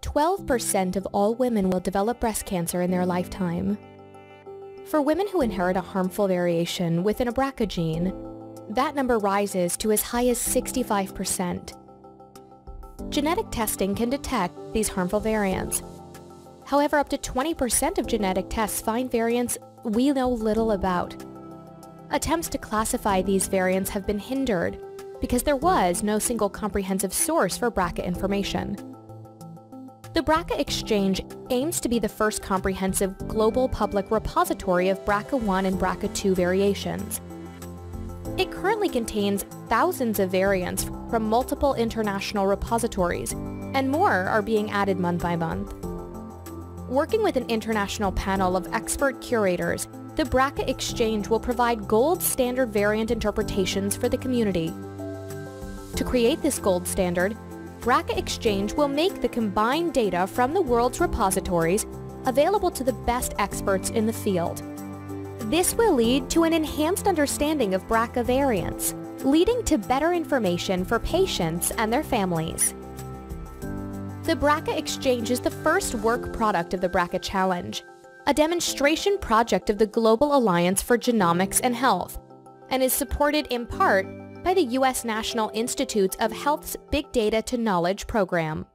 Twelve percent of all women will develop breast cancer in their lifetime. For women who inherit a harmful variation within a BRCA gene, that number rises to as high as 65%. Genetic testing can detect these harmful variants. However, up to 20% of genetic tests find variants we know little about. Attempts to classify these variants have been hindered because there was no single comprehensive source for BRCA information. The BRCA Exchange aims to be the first comprehensive global public repository of BRCA1 and BRCA2 variations. It currently contains thousands of variants from multiple international repositories, and more are being added month by month. Working with an international panel of expert curators, the BRCA Exchange will provide gold standard variant interpretations for the community. To create this gold standard, BRCA Exchange will make the combined data from the world's repositories available to the best experts in the field. This will lead to an enhanced understanding of BRCA variants, leading to better information for patients and their families. The BRCA Exchange is the first work product of the BRCA Challenge, a demonstration project of the Global Alliance for Genomics and Health, and is supported in part by the U.S. National Institutes of Health's Big Data to Knowledge program.